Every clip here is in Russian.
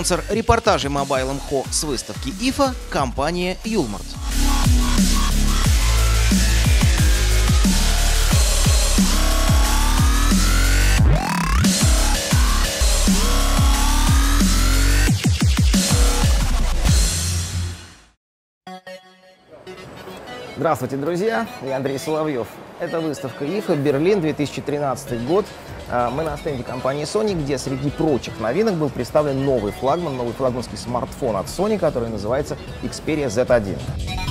Спонсор репортажей Mobile MHO с выставки ИФА – компания Юлмарт. Здравствуйте, друзья! Я Андрей Соловьев. Это выставка ИФА Берлин 2013 год. А, мы на стенде компании Sony, где среди прочих новинок был представлен новый флагман, новый флагманский смартфон от Sony, который называется Xperia Z1.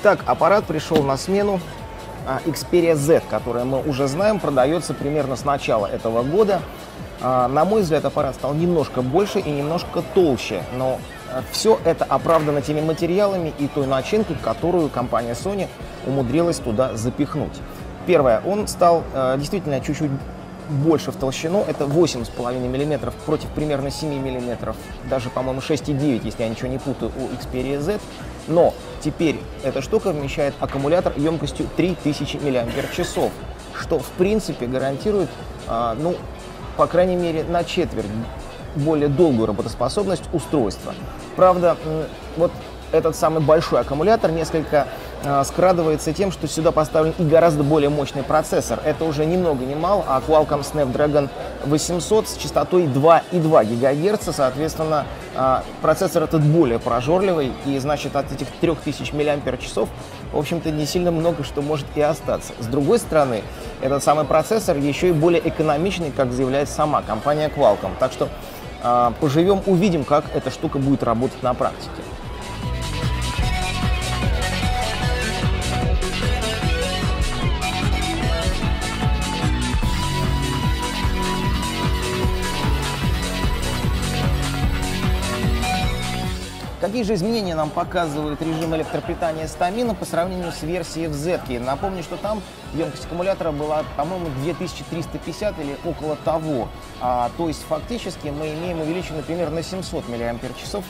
Итак, аппарат пришел на смену а, Xperia Z, которая мы уже знаем, продается примерно с начала этого года. А, на мой взгляд, аппарат стал немножко больше и немножко толще, но а, все это оправдано теми материалами и той начинкой, которую компания Sony умудрилась туда запихнуть. Первое, он стал действительно чуть-чуть больше в толщину, это 8,5 мм против примерно 7 мм, даже, по-моему, 6,9, если я ничего не путаю, у Xperia Z. Но теперь эта штука вмещает аккумулятор емкостью 3000 мАч, что, в принципе, гарантирует, а, ну, по крайней мере, на четверть более долгую работоспособность устройства. Правда, вот этот самый большой аккумулятор несколько скрадывается тем, что сюда поставлен и гораздо более мощный процессор. Это уже ни много ни мало, а Qualcomm Snapdragon 800 с частотой 2,2 ГГц, соответственно, э, процессор этот более прожорливый, и значит от этих 3000 мАч, в общем-то, не сильно много что может и остаться. С другой стороны, этот самый процессор еще и более экономичный, как заявляет сама компания Qualcomm. Так что э, поживем, увидим, как эта штука будет работать на практике. Какие же изменения нам показывает режим электропитания стамина по сравнению с версией в Z? Напомню, что там емкость аккумулятора была, по-моему, 2350 или около того. А, то есть фактически мы имеем увеличенную примерно на 700 мАч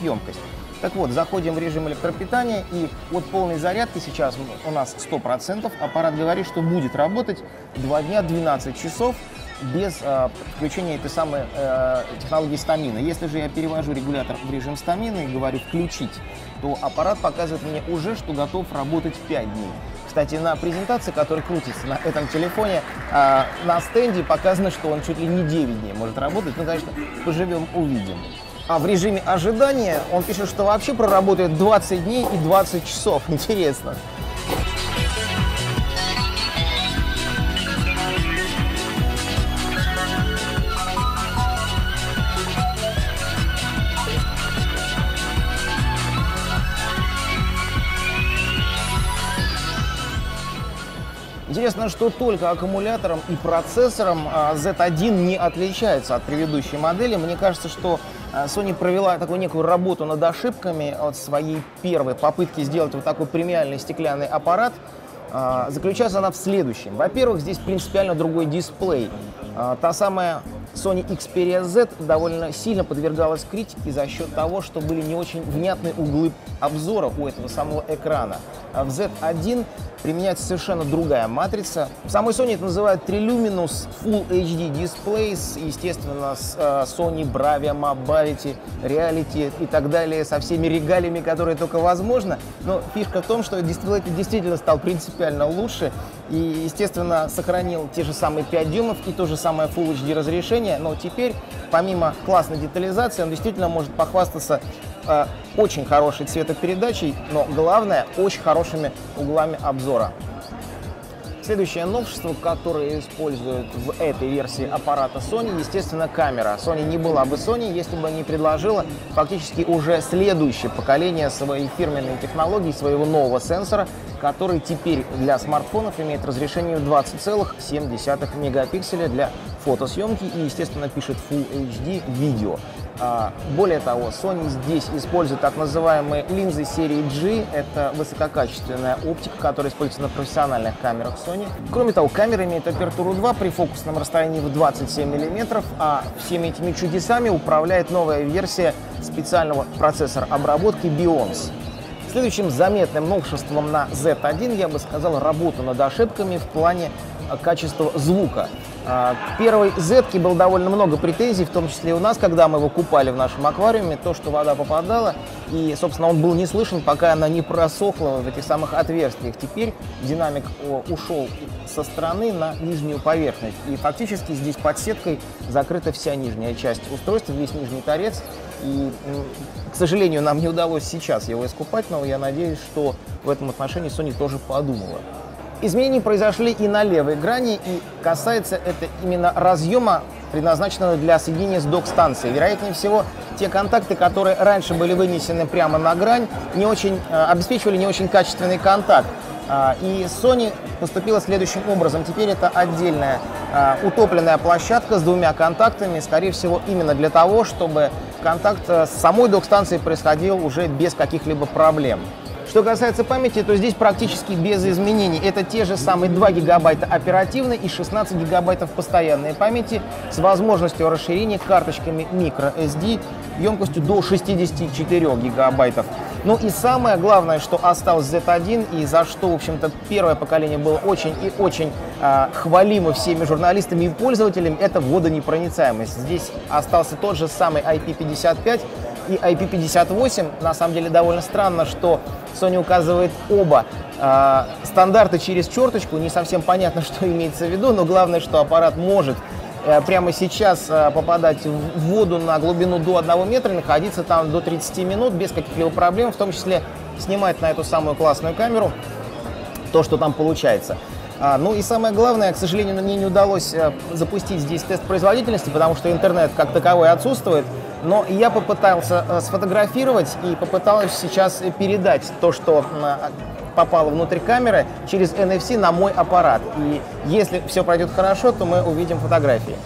емкость. Так вот, заходим в режим электропитания, и от полной зарядки сейчас у нас 100%. Аппарат говорит, что будет работать 2 дня 12 часов без э, включения этой самой э, технологии стамина. Если же я перевожу регулятор в режим стамина и говорю «включить», то аппарат показывает мне уже, что готов работать 5 дней. Кстати, на презентации, которая крутится на этом телефоне, э, на стенде показано, что он чуть ли не 9 дней может работать. Ну, конечно, поживем, увидим. А в режиме ожидания он пишет, что вообще проработает 20 дней и 20 часов. Интересно. Интересно, что только аккумулятором и процессором Z1 а, не отличается от предыдущей модели. Мне кажется, что а, Sony провела такую некую работу над ошибками от своей первой попытки сделать вот такой премиальный стеклянный аппарат. А, заключается она в следующем. Во-первых, здесь принципиально другой дисплей. Та самая Sony Xperia Z довольно сильно подвергалась критике за счет того, что были не очень внятные углы обзора у этого самого экрана. А в Z1 применяется совершенно другая матрица. В самой Sony это называют Triluminous Full HD Displays, естественно, с uh, Sony Bravia, Mobility, Reality и так далее, со всеми регалиями, которые только возможно. Но фишка в том, что дисплей действительно стал принципиально лучше и, естественно, сохранил те же самые 5 дюймов и то же самое Full HD разрешение, но теперь, помимо классной детализации, он действительно может похвастаться э, очень хорошей цветопередачей, но главное, очень хорошими углами обзора. Следующее новшество, которое используют в этой версии аппарата Sony, естественно, камера. Sony не была бы Sony, если бы не предложила фактически уже следующее поколение своей фирменной технологии, своего нового сенсора, который теперь для смартфонов имеет разрешение 20,7 мегапикселя для фотосъемки и, естественно, пишет Full HD видео. А, более того, Sony здесь использует так называемые линзы серии G. Это высококачественная оптика, которая используется на профессиональных камерах Sony. Кроме того, камера имеет апертуру 2 при фокусном расстоянии в 27 мм, а всеми этими чудесами управляет новая версия специального процессора обработки Bionz. Следующим заметным новшеством на Z1 я бы сказал работу над ошибками в плане качества звука. А, первой z было довольно много претензий, в том числе и у нас, когда мы его купали в нашем аквариуме, то, что вода попадала, и, собственно, он был не слышен, пока она не просохла в этих самых отверстиях. Теперь динамик ушел со стороны на нижнюю поверхность, и фактически здесь под сеткой закрыта вся нижняя часть устройства, весь нижний торец, и, к сожалению, нам не удалось сейчас его искупать, но я надеюсь, что в этом отношении Sony тоже подумала. Изменения произошли и на левой грани, и касается это именно разъема, предназначенного для соединения с док-станцией. Вероятнее всего, те контакты, которые раньше были вынесены прямо на грань, не очень, э, обеспечивали не очень качественный контакт. А, и Sony поступила следующим образом. Теперь это отдельная э, утопленная площадка с двумя контактами, скорее всего, именно для того, чтобы контакт э, с самой док-станцией происходил уже без каких-либо проблем. Что касается памяти, то здесь практически без изменений. Это те же самые 2 гигабайта оперативной и 16 гигабайтов постоянной памяти с возможностью расширения карточками microSD емкостью до 64 гигабайтов. Ну и самое главное, что осталось Z1 и за что, в общем-то, первое поколение было очень и очень э, хвалимо всеми журналистами и пользователями, это водонепроницаемость. Здесь остался тот же самый IP55, и IP58. На самом деле довольно странно, что Sony указывает оба э, стандарты через черточку. Не совсем понятно, что имеется в виду, но главное, что аппарат может э, прямо сейчас э, попадать в воду на глубину до 1 метра, находиться там до 30 минут без каких-либо проблем, в том числе снимать на эту самую классную камеру то, что там получается. А, ну и самое главное, к сожалению, мне не удалось э, запустить здесь тест производительности, потому что интернет как таковой отсутствует. Но я попытался э, сфотографировать и попытался сейчас передать то, что э, попало внутрь камеры через NFC на мой аппарат. И если все пройдет хорошо, то мы увидим фотографии.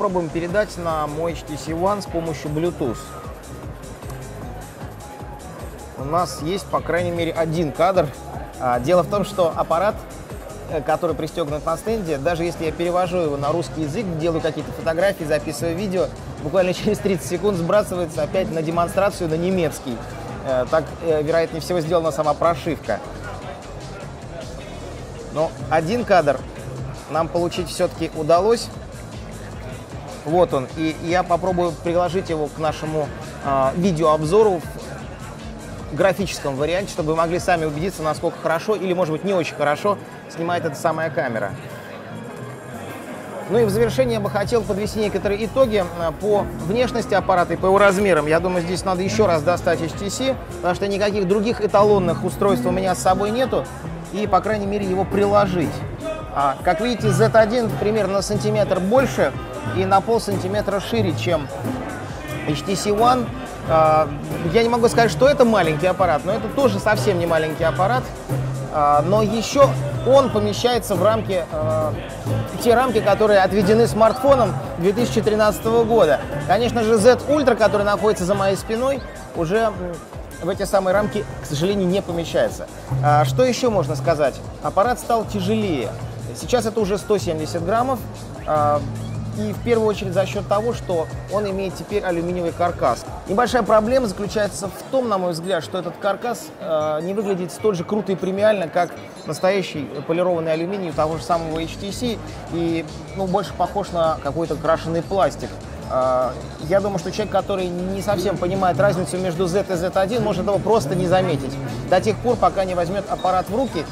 Попробуем передать на мой HTC One с помощью Bluetooth. У нас есть, по крайней мере, один кадр. А, дело в том, что аппарат, э, который пристегнут на стенде, даже если я перевожу его на русский язык, делаю какие-то фотографии, записываю видео, буквально через 30 секунд сбрасывается опять на демонстрацию на немецкий. Э, так, э, вероятнее всего, сделана сама прошивка. Но один кадр нам получить все-таки удалось. Вот он. И я попробую приложить его к нашему э, видеообзору в графическом варианте, чтобы вы могли сами убедиться, насколько хорошо или, может быть, не очень хорошо снимает эта самая камера. Ну и в завершение я бы хотел подвести некоторые итоги а, по внешности аппарата и по его размерам. Я думаю, здесь надо еще раз достать HTC, потому что никаких других эталонных устройств у меня с собой нету. И, по крайней мере, его приложить. А, как видите, Z1 примерно на сантиметр больше и на пол сантиметра шире, чем HTC One. А, я не могу сказать, что это маленький аппарат, но это тоже совсем не маленький аппарат. А, но еще он помещается в рамки, а, те рамки, которые отведены смартфоном 2013 года. Конечно же, Z Ultra, который находится за моей спиной, уже в эти самые рамки, к сожалению, не помещается. Что еще можно сказать? Аппарат стал тяжелее. Сейчас это уже 170 граммов. И в первую очередь за счет того, что он имеет теперь алюминиевый каркас. Небольшая проблема заключается в том, на мой взгляд, что этот каркас э, не выглядит столь же круто и премиально, как настоящий полированный алюминий того же самого HTC, и ну, больше похож на какой-то крашеный пластик. Э, я думаю, что человек, который не совсем понимает разницу между Z и Z1, может этого просто не заметить. До тех пор, пока не возьмет аппарат в руки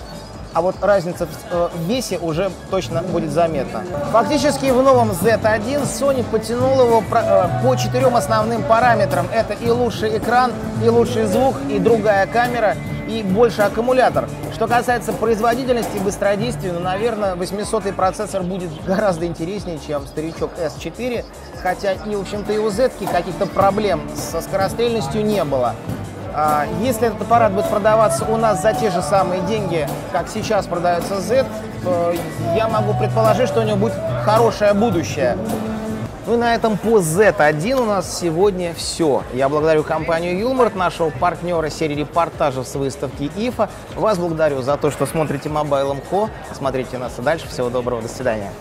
а вот разница в э, весе уже точно будет заметна. Фактически в новом Z1 Sony потянул его э, по четырем основным параметрам. Это и лучший экран, и лучший звук, и другая камера, и больше аккумулятор. Что касается производительности и быстродействия, ну, наверное, 800-й процессор будет гораздо интереснее, чем старичок S4, хотя и, в общем-то, и у Z каких-то проблем со скорострельностью не было. А, если этот аппарат будет продаваться у нас за те же самые деньги, как сейчас продается Z, то я могу предположить, что у него будет хорошее будущее. Ну и на этом по Z1 у нас сегодня все. Я благодарю компанию Юморт, нашего партнера серии репортажев с выставки ИФА. Вас благодарю за то, что смотрите Mobile.co. Смотрите нас и дальше. Всего доброго, до свидания.